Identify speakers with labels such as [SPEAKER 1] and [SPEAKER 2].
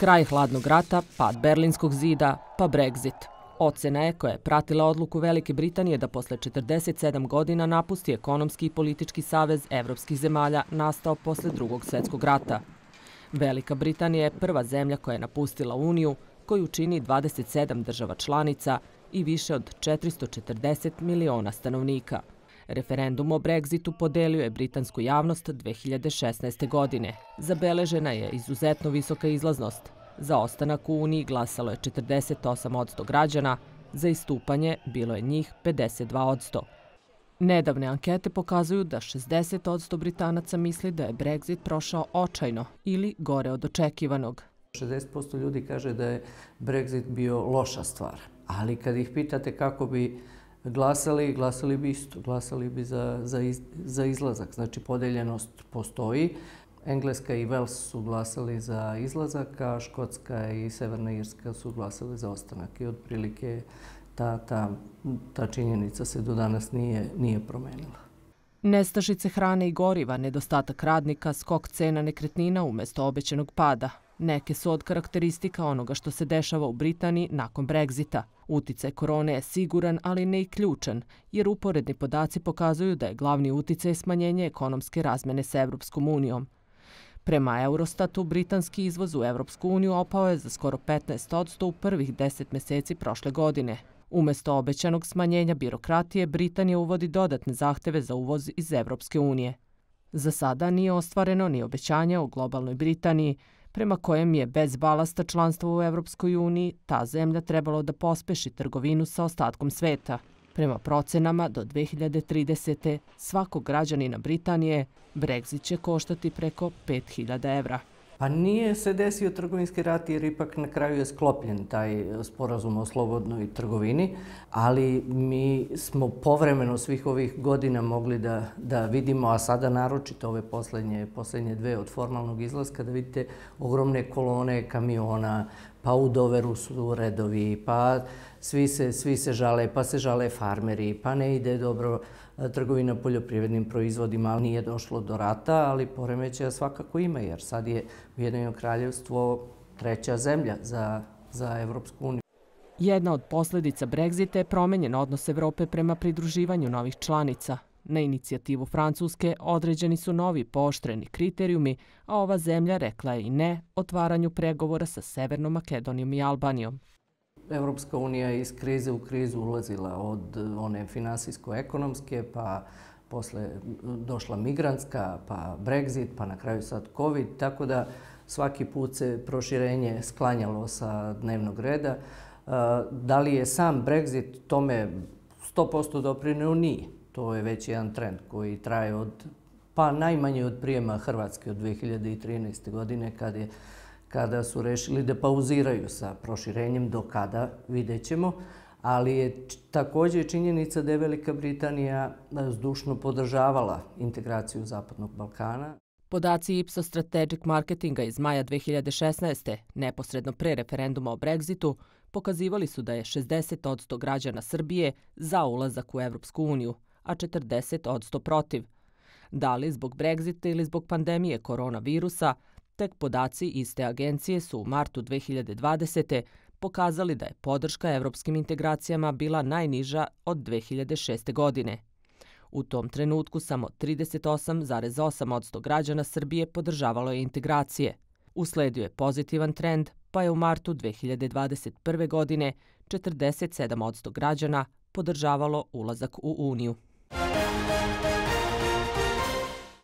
[SPEAKER 1] Kraj hladnog rata, pad Berlinskog zida, pa Brexit. Ocena je koja je pratila odluku Velike Britanije da posle 47 godina napusti ekonomski i politički savez evropskih zemalja nastao posle drugog svjetskog rata. Velika Britanija je prva zemlja koja je napustila Uniju, koju čini 27 država članica i više od 440 miliona stanovnika. Referendum o Brexitu podelio je britansku javnost 2016. godine. Zabeležena je izuzetno visoka izlaznost. Za ostanak u Uniji glasalo je 48% građana, za istupanje bilo je njih 52%. Nedavne ankete pokazuju da 60% Britanaca misli da je Brexit prošao očajno ili gore od očekivanog.
[SPEAKER 2] 60% ljudi kaže da je Brexit bio loša stvar, ali kad ih pitate kako bi glasali, glasali bi isto, glasali bi za, za, iz, za izlazak. Znači, podeljenost postoji. Engleska i Wales su glasali za izlazak, a Škotska i Severna Irska su glasali za ostanak. I otprilike ta, ta, ta činjenica se do danas nije, nije promenila.
[SPEAKER 1] Nestašice hrane i goriva, nedostatak radnika, skok cena nekretnina umjesto obećenog pada. Neke su od karakteristika onoga što se dešava u Britaniji nakon Brexita. Uticaj korone je siguran, ali ne i ključan, jer uporedni podaci pokazuju da je glavni uticaj smanjenje ekonomske razmene s Evropskom unijom. Prema Eurostatu, britanski izvoz u Evropsku uniju opao je za skoro 15 u prvih 10 meseci prošle godine. Umesto obećanog smanjenja birokratije, Britanija uvodi dodatne zahteve za uvoz iz Evropske unije. Za sada nije ostvareno ni obećanje o globalnoj Britaniji, prema kojem je bez balasta članstva u Evropskoj uniji ta zemlja trebalo da pospeši trgovinu sa ostatkom sveta. Prema procenama, do 2030. svakog građanina Britanije Brexit će koštati preko 5000 evra.
[SPEAKER 2] Pa nije se desio trgovinski rat jer ipak na kraju je sklopljen taj sporazum o slobodnoj trgovini, ali mi smo povremeno svih ovih godina mogli da, da vidimo, a sada naročito ove poslednje, poslednje dve od formalnog izlaska, da vidite ogromne kolone kamiona, pa u doveru su redovi, pa svi se, svi se žale, pa se žale farmeri, pa ne ide dobro e, trgovina poljoprivrednim proizvodima, ali nije došlo do rata, ali poremećaja svakako ima, jer sad je Ujedinjeno kraljevstvo treća zemlja za, za Evropsku uniju.
[SPEAKER 1] Jedna od posljedica Brexita je promenjen odnos Evrope prema pridruživanju novih članica. Na inicijativu Francuske određeni su novi pooštreni kriterijumi, a ova zemlja rekla je i ne otvaranju pregovora sa Severnom Makedonijom i Albanijom.
[SPEAKER 2] Evropska unija je iz krize u krizu ulazila od eh, one finansijsko-ekonomske, pa posle eh, došla migrantska, pa Brexit, pa na kraju sad COVID, tako da svaki put se proširenje sklanjalo sa dnevnog reda. Eh, da li je sam Brexit tome 100% doprineo? Nije. To je već jedan trend koji traje od, pa najmanje od prijema Hrvatske od 2013. godine, kad je kada su rešili da pauziraju sa proširenjem do kada, vidjet ćemo. Ali je također činjenica da je Velika Britanija e, zdušno podržavala integraciju Zapadnog Balkana.
[SPEAKER 1] Podaci Ipsos Strategic Marketinga iz maja 2016. neposredno pre referenduma o Brexitu pokazivali su da je 60 od 100 građana Srbije za ulazak u Evropsku uniju, a 40 od 100 protiv. Da li zbog Brexita ili zbog pandemije koronavirusa, tek podaci iste agencije su u martu 2020. pokazali da je podrška evropskim integracijama bila najniža od 2006. godine. U tom trenutku samo 38,8% građana Srbije podržavalo je integracije. Usledio je pozitivan trend, pa je u martu 2021. godine 47% građana podržavalo ulazak u Uniju.